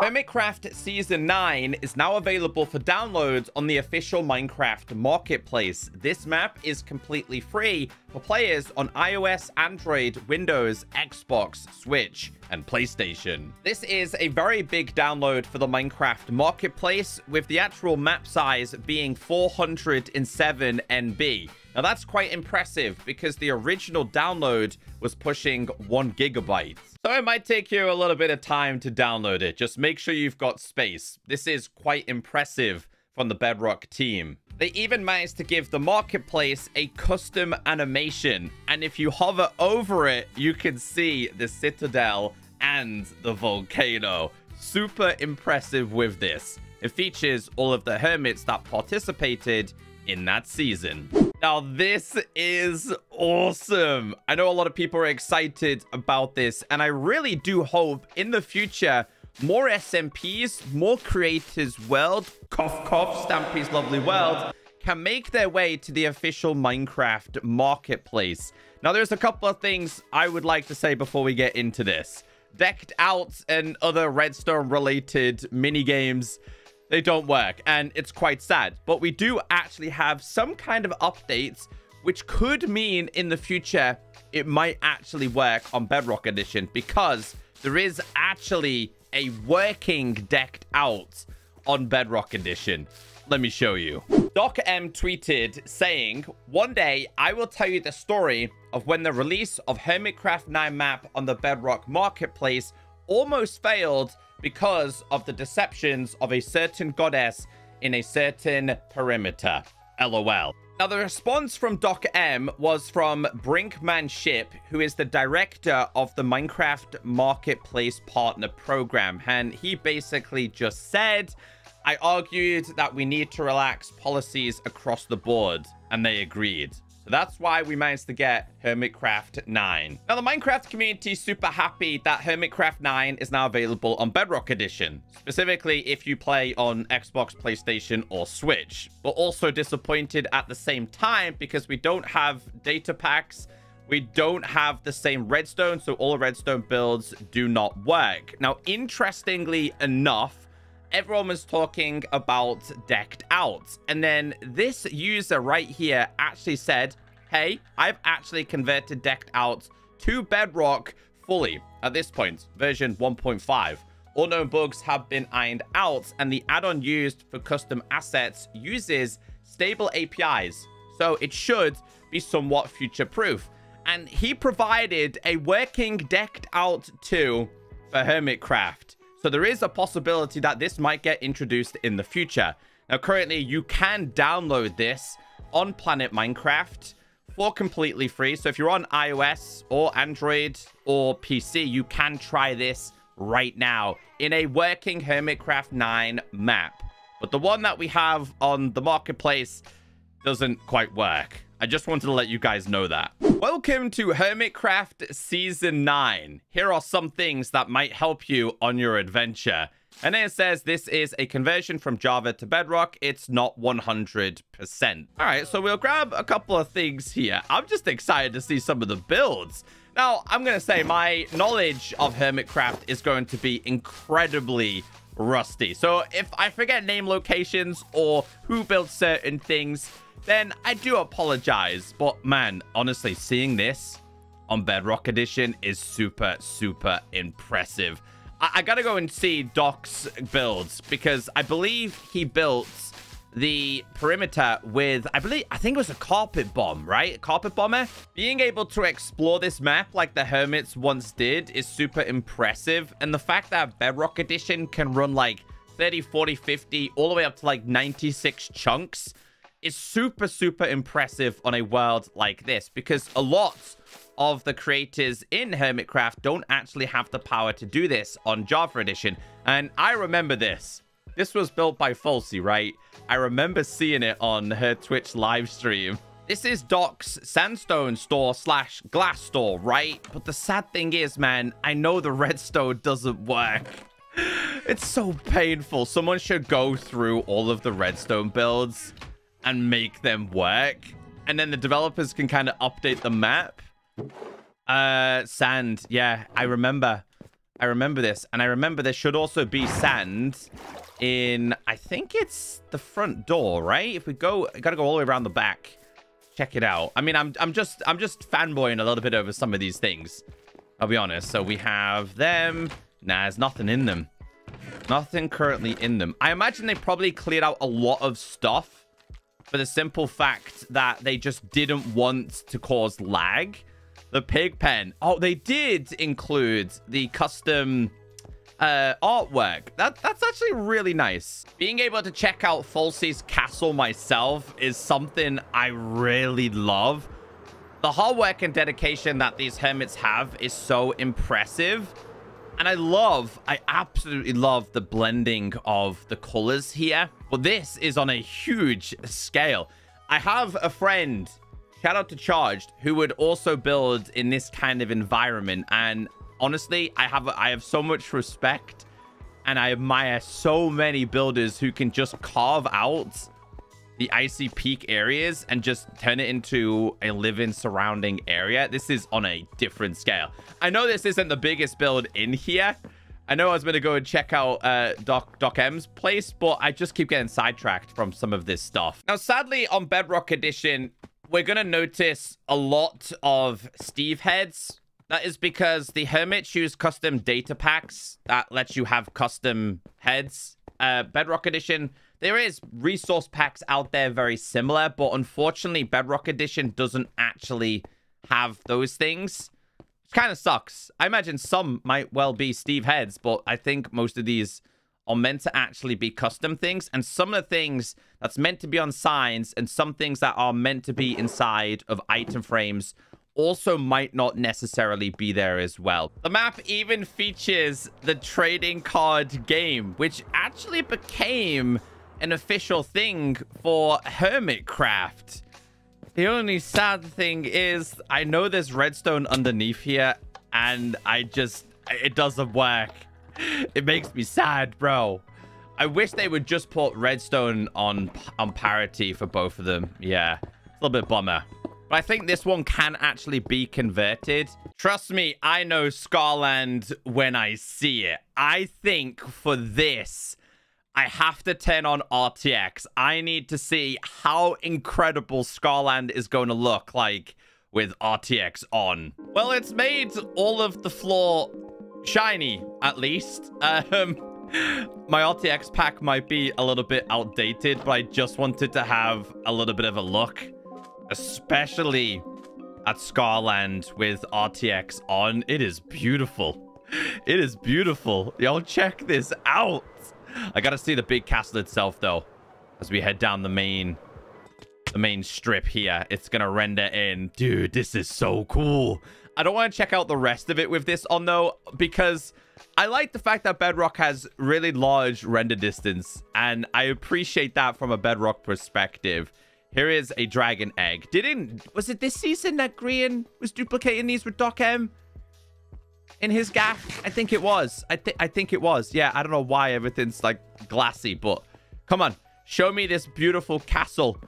Hermitcraft Season 9 is now available for download on the official Minecraft Marketplace. This map is completely free for players on iOS, Android, Windows, Xbox, Switch, and PlayStation. This is a very big download for the Minecraft Marketplace, with the actual map size being 407 MB. Now that's quite impressive because the original download was pushing one gigabyte. So it might take you a little bit of time to download it. Just make sure you've got space. This is quite impressive from the Bedrock team. They even managed to give the marketplace a custom animation. And if you hover over it, you can see the citadel and the volcano. Super impressive with this. It features all of the hermits that participated in that season. Now, this is awesome. I know a lot of people are excited about this, and I really do hope in the future more SMPs, more creators world, cough cough, Stampy's lovely world, can make their way to the official Minecraft marketplace. Now, there's a couple of things I would like to say before we get into this. Decked out and other redstone related mini games they don't work, and it's quite sad. But we do actually have some kind of updates, which could mean in the future it might actually work on Bedrock Edition, because there is actually a working decked out on Bedrock Edition. Let me show you. Doc M tweeted saying, One day I will tell you the story of when the release of Hermitcraft 9 map on the Bedrock Marketplace almost failed because of the deceptions of a certain goddess in a certain perimeter. LOL. Now, the response from Doc M was from Brinkman Ship, who is the director of the Minecraft Marketplace Partner Program. And he basically just said, I argued that we need to relax policies across the board, and they agreed. That's why we managed to get Hermitcraft 9. Now, the Minecraft community is super happy that Hermitcraft 9 is now available on Bedrock Edition, specifically if you play on Xbox, PlayStation, or Switch. But also disappointed at the same time because we don't have data packs we don't have the same redstone, so all redstone builds do not work. Now, interestingly enough, everyone was talking about decked out. And then this user right here actually said, hey, I've actually converted decked out to Bedrock fully at this point, version 1.5. All known bugs have been ironed out, and the add-on used for custom assets uses stable APIs, so it should be somewhat future-proof. And he provided a working decked out 2 for Hermitcraft. So there is a possibility that this might get introduced in the future. Now, currently, you can download this on Planet Minecraft for completely free. So if you're on iOS or Android or PC, you can try this right now in a working Hermitcraft 9 map. But the one that we have on the marketplace doesn't quite work. I just wanted to let you guys know that. Welcome to Hermitcraft Season 9. Here are some things that might help you on your adventure. And it says this is a conversion from Java to Bedrock. It's not 100%. All right, so we'll grab a couple of things here. I'm just excited to see some of the builds. Now, I'm going to say my knowledge of Hermitcraft is going to be incredibly rusty. So if I forget name locations or who built certain things, then I do apologize. But man, honestly, seeing this on Bedrock Edition is super, super impressive. I, I gotta go and see Doc's builds because I believe he built the perimeter with, I believe, I think it was a carpet bomb, right? A carpet bomber. Being able to explore this map like the Hermits once did is super impressive. And the fact that Bedrock Edition can run like 30, 40, 50, all the way up to like 96 chunks is super, super impressive on a world like this because a lot of the creators in Hermitcraft don't actually have the power to do this on Java Edition. And I remember this. This was built by Falsey, right? I remember seeing it on her Twitch live stream. This is Doc's sandstone store slash glass store, right? But the sad thing is, man, I know the redstone doesn't work. It's so painful. Someone should go through all of the redstone builds and make them work. And then the developers can kind of update the map. Uh, sand. Yeah, I remember. I remember this. And I remember there should also be sand in, I think it's the front door, right? If we go, got to go all the way around the back. Check it out. I mean, I'm, I'm just, I'm just fanboying a little bit over some of these things. I'll be honest. So we have them. Nah, there's nothing in them. Nothing currently in them. I imagine they probably cleared out a lot of stuff for the simple fact that they just didn't want to cause lag. The pig pen. Oh, they did include the custom uh, artwork. That, that's actually really nice. Being able to check out Falsey's castle myself is something I really love. The hard work and dedication that these hermits have is so impressive. And I love, I absolutely love the blending of the colors here. But this is on a huge scale. I have a friend, shout out to Charged, who would also build in this kind of environment. And honestly, I have I have so much respect and I admire so many builders who can just carve out the icy peak areas and just turn it into a living surrounding area. This is on a different scale. I know this isn't the biggest build in here. I know I was going to go and check out uh, Doc, Doc M's place, but I just keep getting sidetracked from some of this stuff. Now, sadly, on Bedrock Edition, we're going to notice a lot of Steve heads. That is because the Hermit choose custom data packs that lets you have custom heads. Uh, Bedrock Edition there is resource packs out there very similar, but unfortunately, Bedrock Edition doesn't actually have those things. Which kind of sucks. I imagine some might well be Steve heads, but I think most of these are meant to actually be custom things. And some of the things that's meant to be on signs and some things that are meant to be inside of item frames also might not necessarily be there as well. The map even features the trading card game, which actually became an official thing for Hermitcraft. The only sad thing is I know there's redstone underneath here and I just, it doesn't work. It makes me sad, bro. I wish they would just put redstone on, on parity for both of them. Yeah, a little bit bummer. But I think this one can actually be converted. Trust me, I know Scarland when I see it. I think for this, I have to turn on RTX. I need to see how incredible Scarland is going to look like with RTX on. Well, it's made all of the floor shiny, at least. Um, my RTX pack might be a little bit outdated, but I just wanted to have a little bit of a look, especially at Scarland with RTX on. It is beautiful. It is beautiful. Y'all check this out. I gotta see the big castle itself, though, as we head down the main, the main strip here. It's gonna render in. Dude, this is so cool. I don't want to check out the rest of it with this on, though, because I like the fact that Bedrock has really large render distance, and I appreciate that from a Bedrock perspective. Here is a dragon egg. Didn't... Was it this season that Grian was duplicating these with Doc M? In his gaff? I think it was. I think I think it was. Yeah, I don't know why everything's like glassy, but come on, show me this beautiful castle.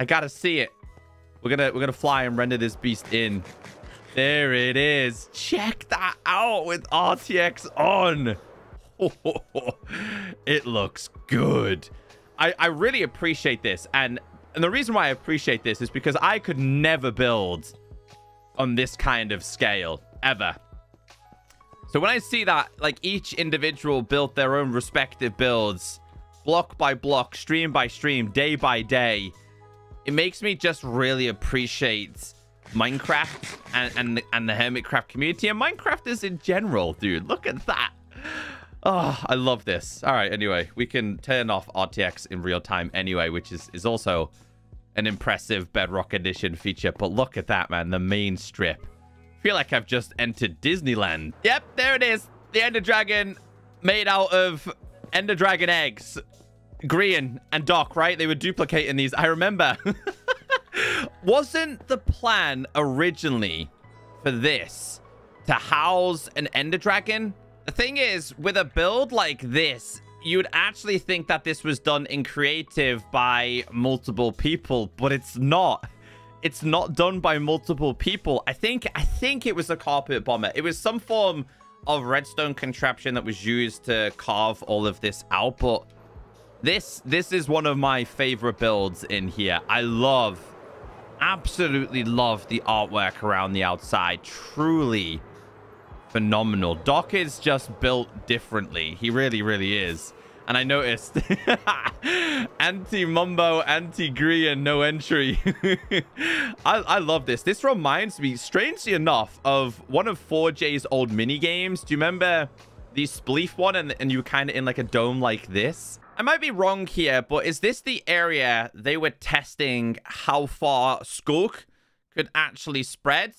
I gotta see it. We're gonna we're gonna fly and render this beast in. There it is. Check that out with RTX on. it looks good. I, I really appreciate this. And, and the reason why I appreciate this is because I could never build on this kind of scale, ever. So when I see that, like, each individual built their own respective builds, block by block, stream by stream, day by day, it makes me just really appreciate Minecraft and, and, and the Hermitcraft community and Minecraft is in general, dude. Look at that. Oh, I love this. All right, anyway, we can turn off RTX in real time anyway, which is, is also an impressive Bedrock Edition feature. But look at that, man. The main strip feel like I've just entered Disneyland. Yep, there it is. The Ender Dragon made out of Ender Dragon eggs. Grian and Doc, right? They were duplicating these. I remember. Wasn't the plan originally for this to house an Ender Dragon? The thing is, with a build like this, you'd actually think that this was done in creative by multiple people, but it's not it's not done by multiple people. I think I think it was a carpet bomber. It was some form of redstone contraption that was used to carve all of this out, but this this is one of my favorite builds in here. I love, absolutely love the artwork around the outside. Truly phenomenal. Doc is just built differently. He really, really is. And I noticed anti-Mumbo, anti-Gree, and no entry. I, I love this. This reminds me, strangely enough, of one of 4J's old mini games. Do you remember the Spleef one? And, and you were kind of in like a dome like this? I might be wrong here, but is this the area they were testing how far Sculk could actually spread?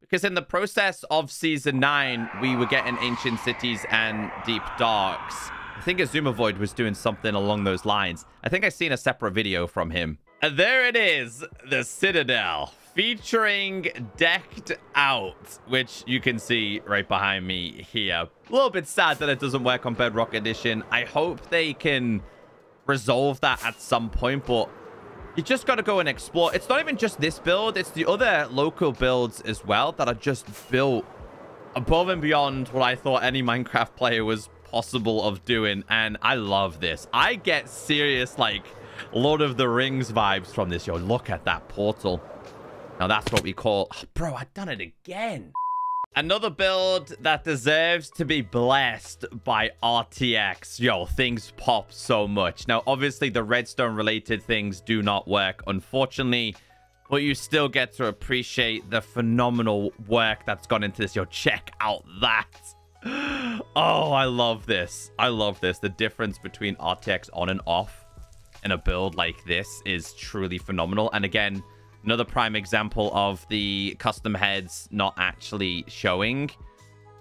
Because in the process of Season 9, we were getting Ancient Cities and Deep Darks. I think Xisumavoid was doing something along those lines. I think I've seen a separate video from him. And there it is, the Citadel, featuring Decked Out, which you can see right behind me here. A little bit sad that it doesn't work on Bedrock Edition. I hope they can resolve that at some point, but you just got to go and explore. It's not even just this build, it's the other local builds as well that are just built above and beyond what I thought any Minecraft player was possible of doing. And I love this. I get serious, like, Lord of the Rings vibes from this. Yo, look at that portal. Now, that's what we call... Oh, bro, I've done it again. Another build that deserves to be blessed by RTX. Yo, things pop so much. Now, obviously, the redstone-related things do not work, unfortunately. But you still get to appreciate the phenomenal work that's gone into this. Yo, check out that. Oh, I love this. I love this. The difference between RTX on and off in a build like this is truly phenomenal. And again, another prime example of the custom heads not actually showing.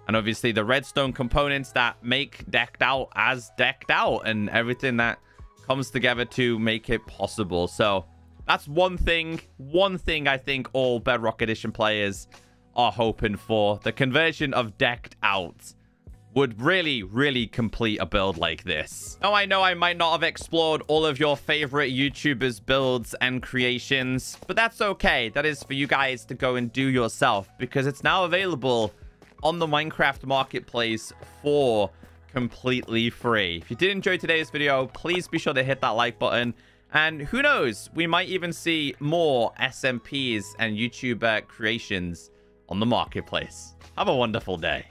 And obviously the redstone components that make decked out as decked out and everything that comes together to make it possible. So that's one thing, one thing I think all Bedrock Edition players are hoping for. The conversion of decked out would really, really complete a build like this. Now, I know I might not have explored all of your favorite YouTubers' builds and creations, but that's okay. That is for you guys to go and do yourself because it's now available on the Minecraft Marketplace for completely free. If you did enjoy today's video, please be sure to hit that like button. And who knows, we might even see more SMPs and YouTuber creations on the marketplace. Have a wonderful day.